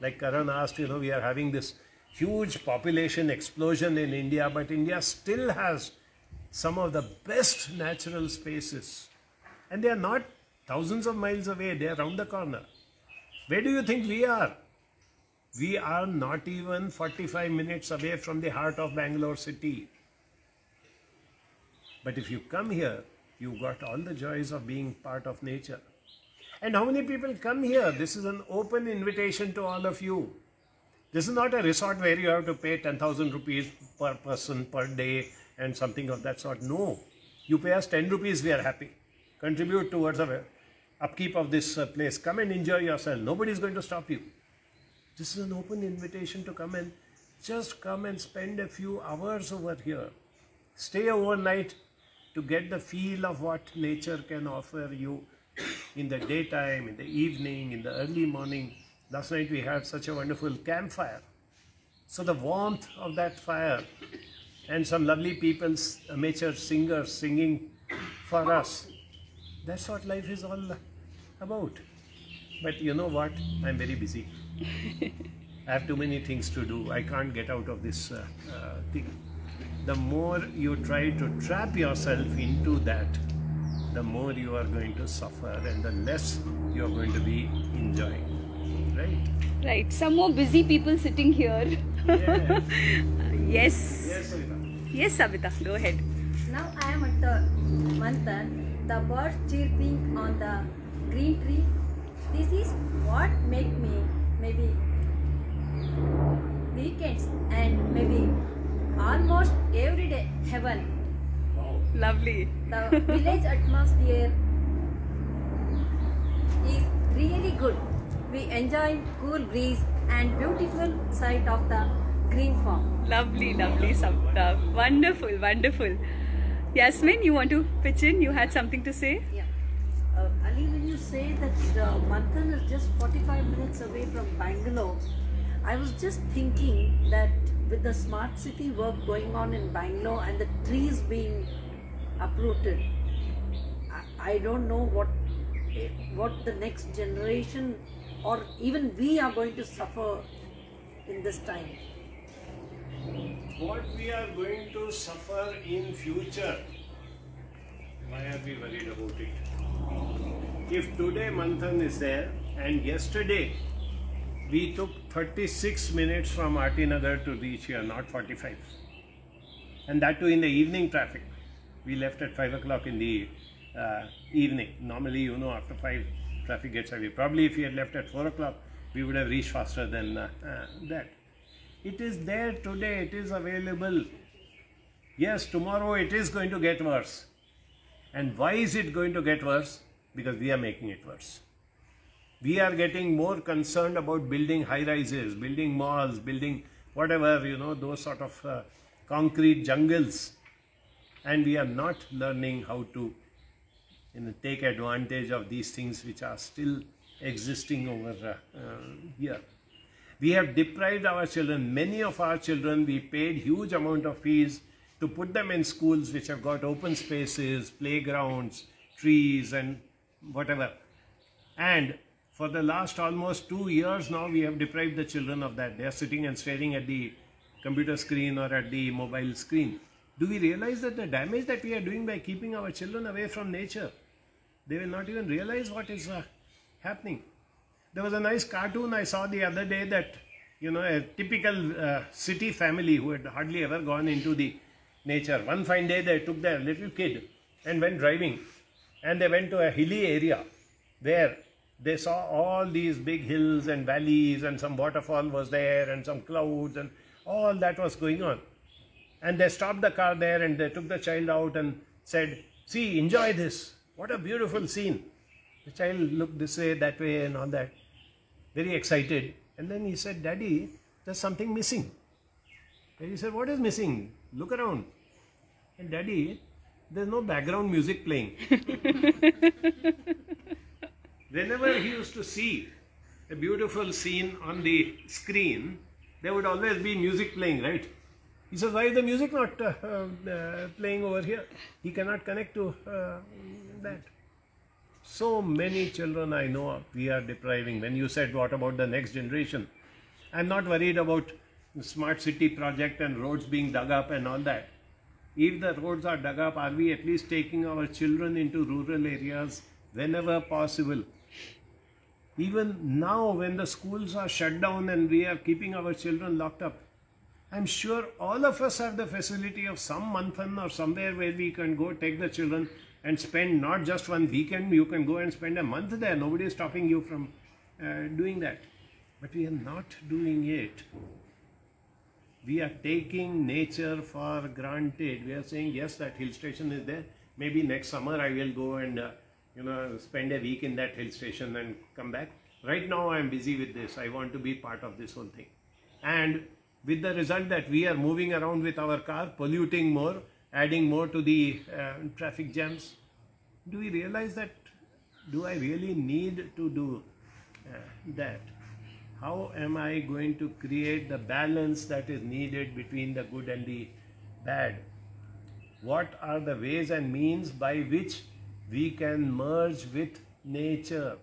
Like Karan asked, you know, we are having this huge population explosion in India, but India still has some of the best natural spaces. And they are not thousands of miles away, they are around the corner. Where do you think we are? We are not even 45 minutes away from the heart of Bangalore city. But if you come here, you got all the joys of being part of nature. And how many people come here? This is an open invitation to all of you. This is not a resort where you have to pay 10,000 rupees per person per day and something of that sort. No. You pay us 10 rupees, we are happy. Contribute towards the upkeep of this uh, place. Come and enjoy yourself. Nobody is going to stop you. This is an open invitation to come and just come and spend a few hours over here. Stay overnight to get the feel of what nature can offer you in the daytime, in the evening, in the early morning. Last night we had such a wonderful campfire. So the warmth of that fire and some lovely people, amateur singers singing for us. That's what life is all about. But you know what? I'm very busy. [laughs] I have too many things to do. I can't get out of this uh, uh, thing. The more you try to trap yourself into that, the more you are going to suffer and the less you are going to be enjoying. Right? Right. Some more busy people sitting here. Yeah. [laughs] yes. yes, Savita. Yes, Savita. Go ahead. Now I am at the Manthan, the birds chirping on the green tree. This is what make me maybe weekends and maybe almost every day heaven. Wow. Lovely. The village atmosphere is really good. We enjoy cool breeze and beautiful sight of the green farm. Lovely, lovely, Sapta. Wonderful, wonderful. Yasmin, you want to pitch in? You had something to say? Yeah. You say that uh, Manthan is just 45 minutes away from Bangalore, I was just thinking that with the smart city work going on in Bangalore and the trees being uprooted, I, I don't know what what the next generation or even we are going to suffer in this time. What we are going to suffer in future, why are we worried about it? If today Manthan is there and yesterday we took 36 minutes from RT Nagar to reach here, not 45. And that too in the evening traffic. We left at 5 o'clock in the uh, evening. Normally, you know, after 5 traffic gets heavy. Probably if we had left at 4 o'clock, we would have reached faster than uh, uh, that. It is there today, it is available. Yes, tomorrow it is going to get worse. And why is it going to get worse? Because we are making it worse. We are getting more concerned about building high rises, building malls, building whatever, you know, those sort of uh, concrete jungles. And we are not learning how to you know, take advantage of these things which are still existing over uh, uh, here. We have deprived our children, many of our children, we paid huge amount of fees to put them in schools which have got open spaces, playgrounds, trees and whatever. And for the last almost two years now, we have deprived the children of that. They are sitting and staring at the computer screen or at the mobile screen. Do we realize that the damage that we are doing by keeping our children away from nature? They will not even realize what is uh, happening. There was a nice cartoon I saw the other day that, you know, a typical uh, city family who had hardly ever gone into the nature. One fine day they took their little kid and went driving and they went to a hilly area where they saw all these big hills and valleys and some waterfall was there and some clouds and all that was going on. And they stopped the car there and they took the child out and said, see, enjoy this. What a beautiful scene. The child looked this way, that way and all that. Very excited. And then he said, Daddy, there's something missing. And he said, what is missing? Look around. And Daddy, there's no background music playing. [laughs] Whenever he used to see a beautiful scene on the screen, there would always be music playing, right? He says, why is the music not uh, uh, playing over here? He cannot connect to uh, that. So many children I know we are depriving. When you said, what about the next generation? I'm not worried about smart city project and roads being dug up and all that. If the roads are dug up, are we at least taking our children into rural areas whenever possible? Even now, when the schools are shut down and we are keeping our children locked up, I'm sure all of us have the facility of some manthan or somewhere where we can go take the children and spend not just one weekend, you can go and spend a month there. Nobody is stopping you from uh, doing that. But we are not doing it. We are taking nature for granted. We are saying, yes, that hill station is there. Maybe next summer I will go and, uh, you know, spend a week in that hill station and come back. Right now I am busy with this. I want to be part of this whole thing. And with the result that we are moving around with our car, polluting more, adding more to the uh, traffic jams. Do we realize that? Do I really need to do uh, that? How am I going to create the balance that is needed between the good and the bad? What are the ways and means by which we can merge with nature?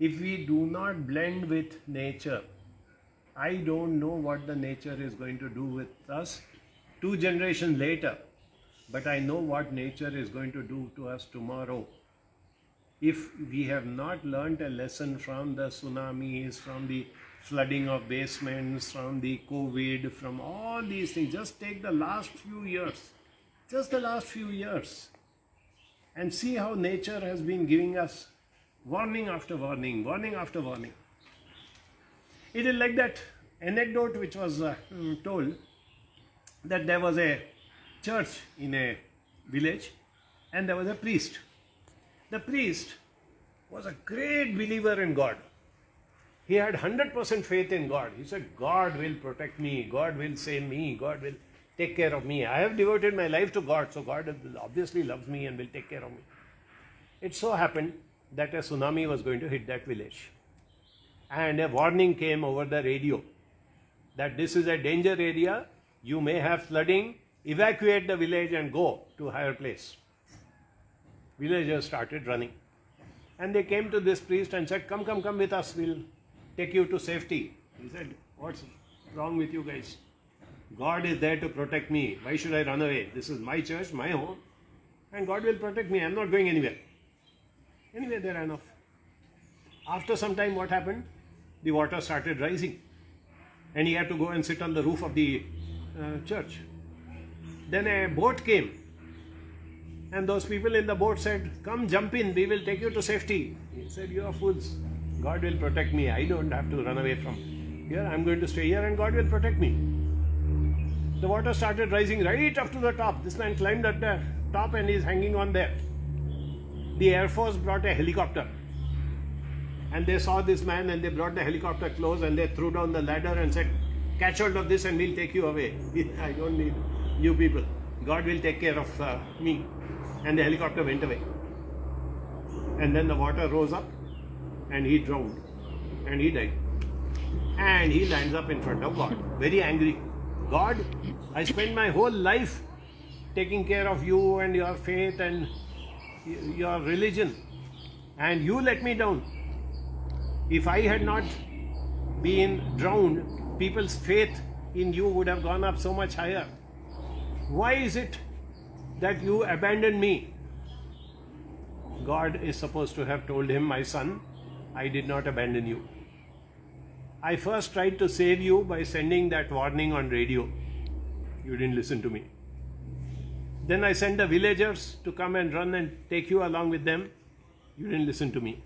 If we do not blend with nature, I don't know what the nature is going to do with us two generations later, but I know what nature is going to do to us tomorrow. If we have not learnt a lesson from the tsunamis, from the flooding of basements, from the COVID, from all these things, just take the last few years, just the last few years, and see how nature has been giving us warning after warning, warning after warning. It is like that anecdote which was uh, told that there was a church in a village and there was a priest. The priest was a great believer in God. He had 100% faith in God. He said, God will protect me, God will save me, God will take care of me. I have devoted my life to God, so God obviously loves me and will take care of me. It so happened that a tsunami was going to hit that village. And a warning came over the radio that this is a danger area, you may have flooding, evacuate the village and go to higher place. Villagers started running. And they came to this priest and said, Come, come, come with us, we'll take you to safety. He said, What's wrong with you guys? God is there to protect me. Why should I run away? This is my church, my home, and God will protect me. I'm not going anywhere. Anyway, they ran off. After some time, what happened? The water started rising, and he had to go and sit on the roof of the uh, church. Then a boat came, and those people in the boat said, Come, jump in, we will take you to safety. He said, You are fools. God will protect me. I don't have to run away from here. I'm going to stay here, and God will protect me. The water started rising right up to the top. This man climbed at the top and is hanging on there. The Air Force brought a helicopter. And they saw this man and they brought the helicopter close and they threw down the ladder and said, Catch hold of this and we'll take you away. [laughs] I don't need you people. God will take care of uh, me. And the helicopter went away. And then the water rose up and he drowned and he died. And he lands up in front of God, very angry. God, I spent my whole life taking care of you and your faith and your religion, and you let me down. If I had not been drowned, people's faith in you would have gone up so much higher. Why is it that you abandoned me? God is supposed to have told him, My son, I did not abandon you. I first tried to save you by sending that warning on radio. You didn't listen to me. Then I sent the villagers to come and run and take you along with them. You didn't listen to me.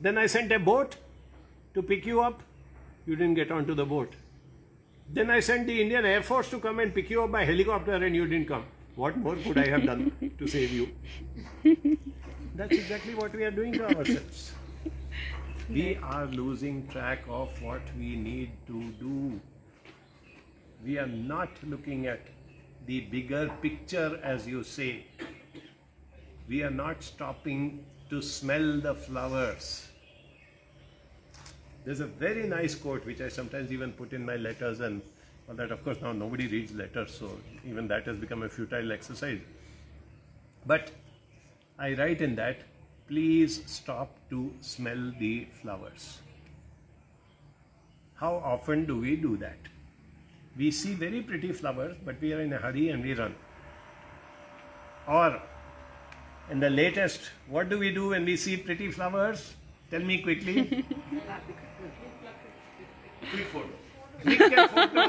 Then I sent a boat to pick you up. You didn't get onto the boat. Then I sent the Indian Air Force to come and pick you up by helicopter and you didn't come. What more could I have done to save you? That's exactly what we are doing to ourselves. We are losing track of what we need to do. We are not looking at the bigger picture, as you say. We are not stopping to smell the flowers. There's a very nice quote which I sometimes even put in my letters, and well, that, of course, now nobody reads letters, so even that has become a futile exercise. But I write in that please stop to smell the flowers. How often do we do that? We see very pretty flowers, but we are in a hurry and we run. Or, in the latest, what do we do when we see pretty flowers? Tell me quickly. [laughs] Click photo. Click a photo.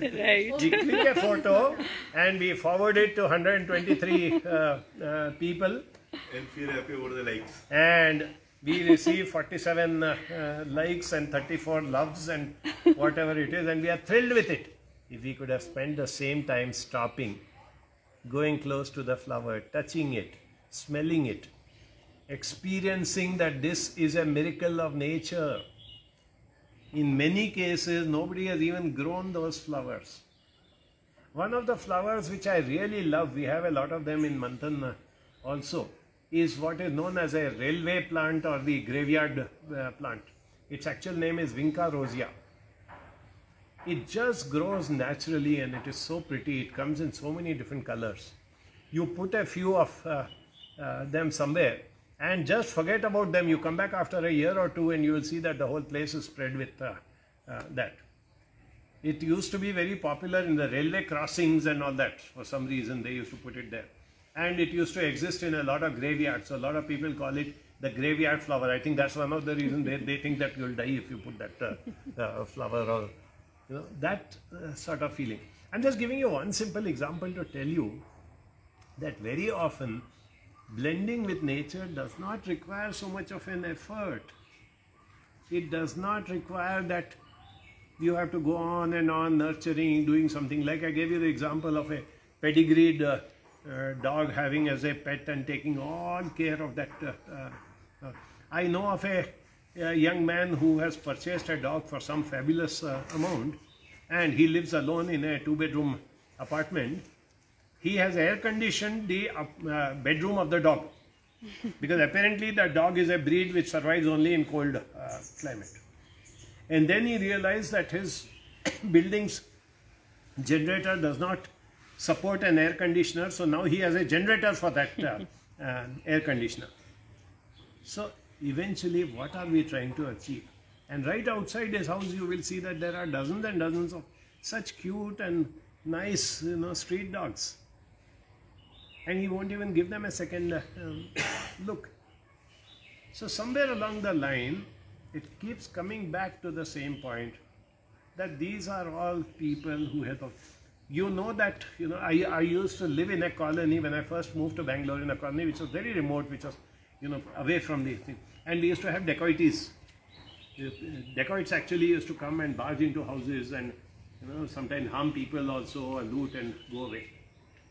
right. we click a photo and we forward it to 123 uh, uh, people and feel happy over the likes. and we receive 47 uh, uh, likes and 34 loves and whatever it is and we are thrilled with it if we could have spent the same time stopping going close to the flower touching it smelling it experiencing that this is a miracle of nature in many cases nobody has even grown those flowers one of the flowers which I really love, we have a lot of them in Manthan also, is what is known as a railway plant or the graveyard uh, plant. Its actual name is Vinca rosea. It just grows naturally and it is so pretty. It comes in so many different colors. You put a few of uh, uh, them somewhere and just forget about them. You come back after a year or two and you will see that the whole place is spread with uh, uh, that. It used to be very popular in the railway crossings and all that. For some reason, they used to put it there. And it used to exist in a lot of graveyards. So a lot of people call it the graveyard flower. I think that's one of the reasons they, they think that you'll die if you put that uh, uh, flower or, you know, that uh, sort of feeling. I'm just giving you one simple example to tell you that very often blending with nature does not require so much of an effort. It does not require that you have to go on and on nurturing, doing something. Like I gave you the example of a pedigreed uh, uh, dog having as a pet and taking all care of that. Uh, uh, I know of a a young man who has purchased a dog for some fabulous uh, amount and he lives alone in a two bedroom apartment. He has air conditioned the uh, bedroom of the dog because apparently the dog is a breed which survives only in cold uh, climate. And then he realized that his [coughs] building's generator does not support an air conditioner, so now he has a generator for that uh, [laughs] uh, air conditioner. So eventually, what are we trying to achieve? And right outside his house, you will see that there are dozens and dozens of such cute and nice, you know, street dogs. And he won't even give them a second uh, um, look. So somewhere along the line, it keeps coming back to the same point that these are all people who have you know that you know I, I used to live in a colony when I first moved to Bangalore in a colony which was very remote which was you know away from the thing. And we used to have dacoities. Dacoits actually used to come and barge into houses and you know sometimes harm people also and loot and go away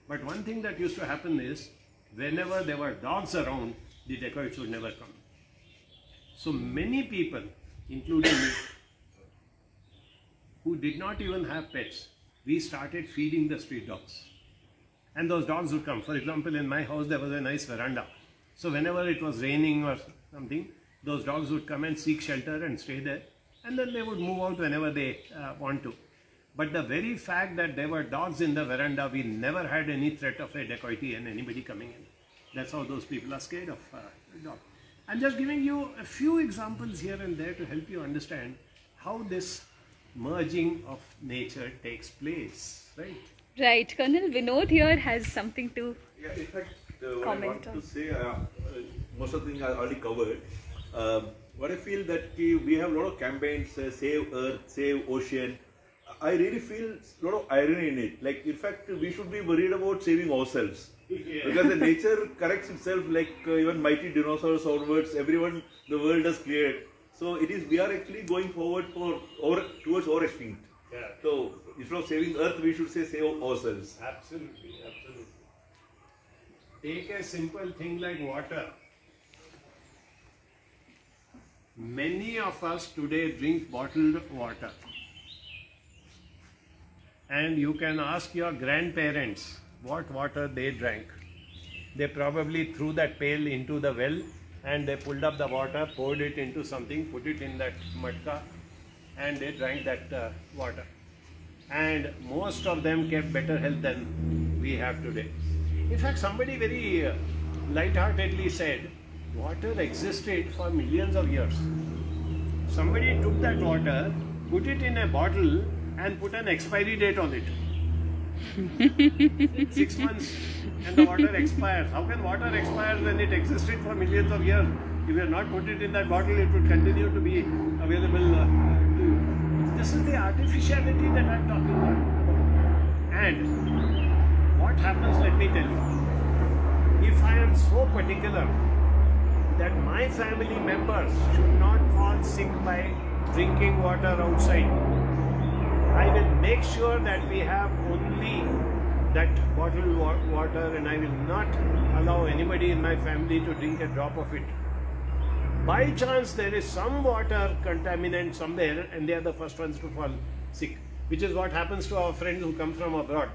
but one thing that used to happen is whenever there were dogs around the dacoits would never come so many people including me who did not even have pets we started feeding the street dogs. And those dogs would come. For example, in my house, there was a nice veranda. So whenever it was raining or something, those dogs would come and seek shelter and stay there. And then they would move out whenever they uh, want to. But the very fact that there were dogs in the veranda, we never had any threat of a dacoity and anybody coming in. That's how those people are scared of uh, dogs. I'm just giving you a few examples here and there to help you understand how this merging of nature takes place, right? Right. Colonel Vinod here has something to Yeah, in fact, uh, what I want on. to say, uh, uh, most of the things I already covered. Um, what I feel that uh, we have a lot of campaigns, uh, save Earth, save ocean. I really feel a lot of irony in it. Like, in fact, we should be worried about saving ourselves. Because the nature corrects itself like uh, even mighty dinosaurs onwards, everyone, the world has cleared. So it is, we are actually going forward for over, towards our extinct. Yeah. So instead of saving earth, we should say save ourselves. Absolutely, absolutely. Take a simple thing like water. Many of us today drink bottled water. And you can ask your grandparents what water they drank. They probably threw that pail into the well and they pulled up the water, poured it into something, put it in that matka, and they drank that uh, water. And most of them kept better health than we have today. In fact, somebody very uh, lightheartedly said, water existed for millions of years. Somebody took that water, put it in a bottle, and put an expiry date on it. [laughs] Six months and the water expires. How can water expire when it existed for millions of years? If you had not put it in that bottle, it would continue to be available uh, to you. This is the artificiality that I'm talking about. And what happens, let me tell you. If I am so particular that my family members should not fall sick by drinking water outside, I will make sure that we have only that bottled wa- water and I will not allow anybody in my family to drink a drop of it. By chance, there is some water contaminant somewhere and they are the first ones to fall sick, which is what happens to our friends who come from abroad.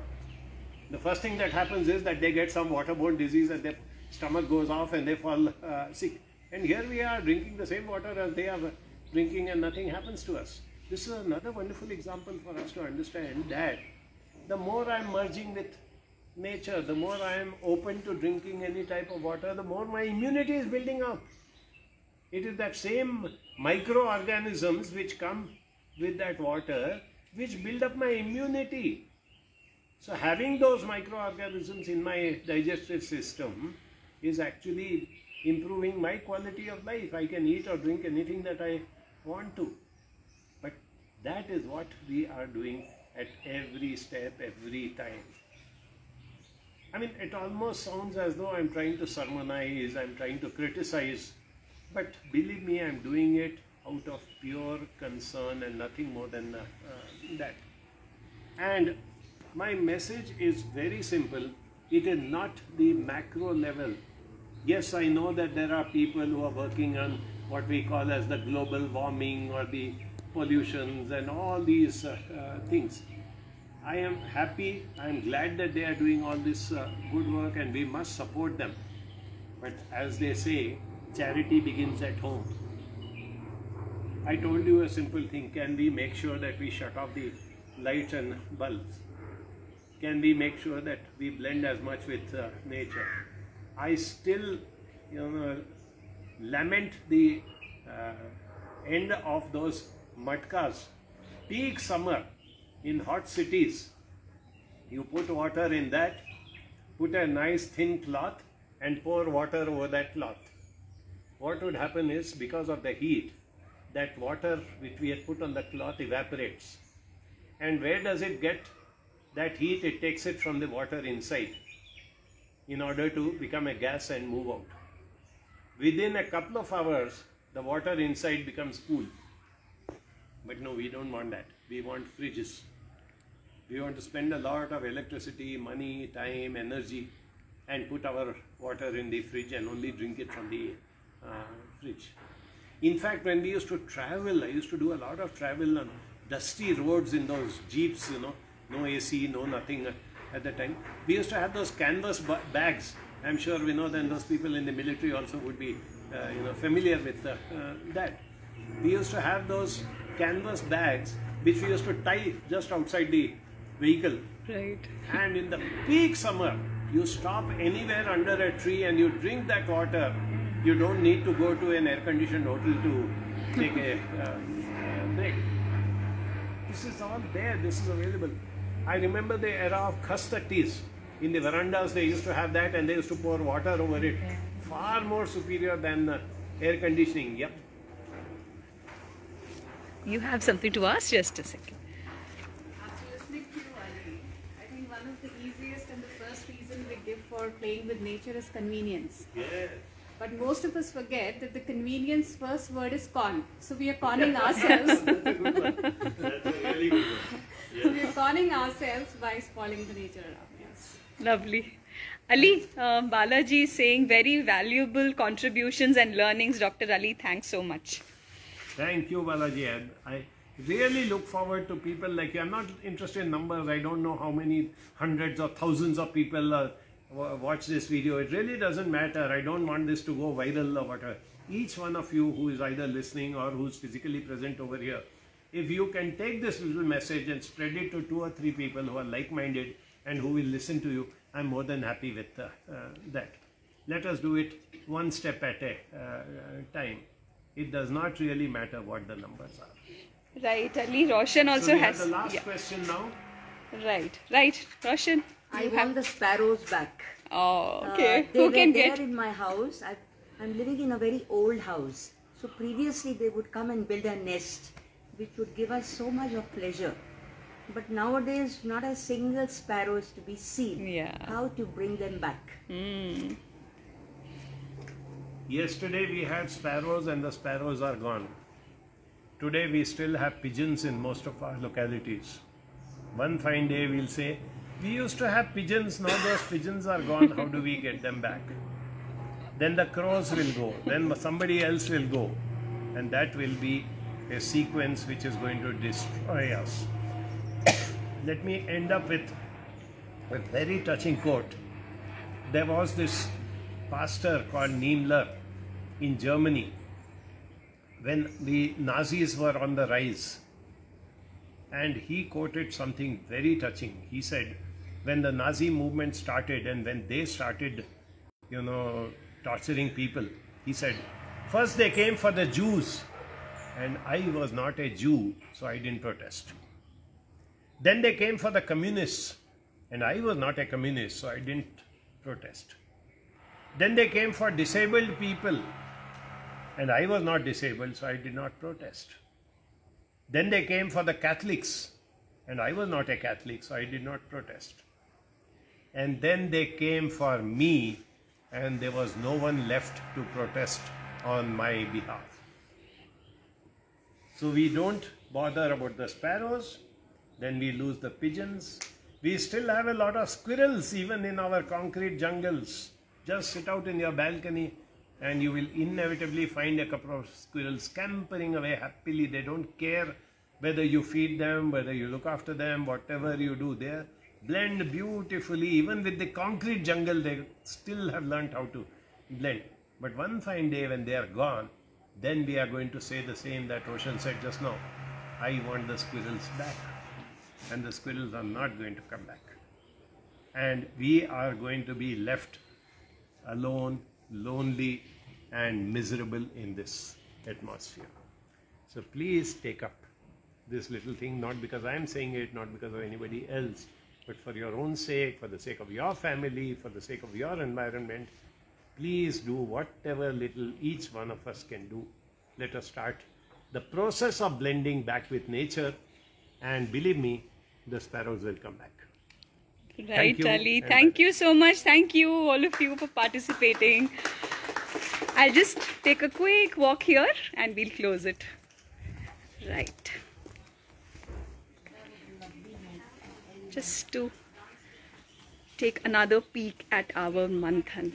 The first thing that happens is that they get some waterborne disease and their stomach goes off and they fall uh, sick. And here we are drinking the same water as they are drinking and nothing happens to us. This is another wonderful example for us to understand that the more I'm merging with nature, the more I am open to drinking any type of water, the more my immunity is building up. It is that same microorganisms which come with that water which build up my immunity. So having those microorganisms in my digestive system is actually improving my quality of life. I can eat or drink anything that I want to. That is what we are doing at every step, every time. I mean, it almost sounds as though I'm trying to sermonize, I'm trying to criticize, but believe me, I'm doing it out of pure concern and nothing more than uh, that. And my message is very simple. It is not the macro level. Yes, I know that there are people who are working on what we call as the global warming or the pollutions and all these uh, uh, things. I am happy, I am glad that they are doing all this uh, good work and we must support them. But as they say, charity begins at home. I told you a simple thing can we make sure that we shut off the lights and bulbs? Can we make sure that we blend as much with uh, nature? I still, you know, lament the uh, end of those matkas. Peak summer in hot cities, you put water in that, put a nice thin cloth and pour water over that cloth. What would happen is because of the heat, that water which we had put on the cloth evaporates. And where does it get that heat? It takes it from the water inside in order to become a gas and move out. Within a couple of hours, the water inside becomes cool. But no, we don't want that. We want fridges. We want to spend a lot of electricity, money, time, energy, and put our water in the fridge and only drink it from the uh, fridge. In fact, when we used to travel, I used to do a lot of travel on dusty roads in those jeeps, you know, no AC, no nothing uh, at the time. We used to have those canvas ba- bags. I'm sure we know that those people in the military also would be, uh, you know, familiar with uh, uh, that. We used to have those canvas bags which we used to tie just outside the vehicle. Right. And in the peak summer, you stop anywhere under a tree and you drink that water. You don't need to go to an air conditioned hotel to take a uh, uh, break. This is all there, this is available. I remember the era of khus tatties. In the verandas, they used to have that and they used to pour water over it. Far more superior than uh, air conditioning. Yep. You have something to ask? Just a second. After listening to you, Ali, I think one of the easiest and the first reason we give for playing with nature is convenience. Yes. But most of us forget that the convenience first word is con. So we are conning ourselves. [laughs] That's a good one. That's a really good we are conning ourselves by spoiling the nature around us. Lovely. Ali, uh, Balaji is saying very valuable contributions and learnings. Dr. Ali, thanks so much. Thank you, Balaji. I really look forward to people like you. I'm not interested in numbers. I don't know how many hundreds or thousands of people uh, watch this video. It really doesn't matter. I don't want this to go viral or whatever. Each one of you who is either listening or who's physically present over here, if you can take this little message and spread it to two or three people who are like-minded and who will listen to you, I'm more than happy with uh, uh, that. Let us do it one step at a uh, uh, time. It does not really matter what the numbers are. Right, Ali. Roshan also so we have has. the last yeah. question now. Right, right. Roshan. I want have. the sparrows back. Oh, Uh, okay. they Who were can there get? in my house. I, I'm living in a very old house. So previously they would come and build a nest, which would give us so much of pleasure. But nowadays, not a single sparrow is to be seen. Yeah. How to bring them back? Hmm. Yesterday we had sparrows and the sparrows are gone. Today we still have pigeons in most of our localities. One fine day we'll say, we used to have pigeons, now those pigeons are gone, how do we get them back? Then the crows will go, then somebody else will go, and that will be a sequence which is going to destroy us. [coughs] Let me end up with a very touching quote. There was this pastor called Niemöller in Germany when the Nazis were on the rise. And he quoted something very touching. He said, when the Nazi movement started and when they started, you know, torturing people, he said, first they came for the Jews, and I was not a Jew, so I didn't protest. Then they came for the communists, and I was not a communist, so I didn't protest. Then they came for disabled people, and I was not disabled, so I did not protest. Then they came for the Catholics, and I was not a Catholic, so I did not protest. And then they came for me, and there was no one left to protest on my behalf. So we don't bother about the sparrows, then we lose the pigeons. We still have a lot of squirrels even in our concrete jungles. Just sit out in your balcony and you will inevitably find a couple of squirrels scampering away happily. They don't care whether you feed them, whether you look after them, whatever you do. They blend beautifully. Even with the concrete jungle, they still have learned how to blend. But one fine day when they are gone, then we are going to say the same that Roshan said just now. I want the squirrels back. And the squirrels are not going to come back. And we are going to be left alone, lonely, and miserable in this atmosphere. So please take up this little thing, not because I am saying it, not because of anybody else, but for your own sake, for the sake of your family, for the sake of your environment. Please do whatever little each one of us can do. Let us start the process of blending back with nature, and believe me, the sparrows will come back. Right, you, Ali. Thank bye. you so much. Thank you, all of you, for participating. I'll just take a quick walk here and we'll close it. Right. Just to take another peek at our Manthan.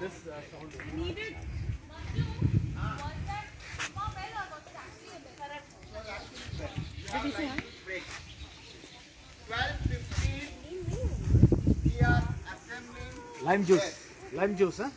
This uh, needed. Did you see? Twelve fifteen. We are assembling. Lime juice. Lime juice, huh?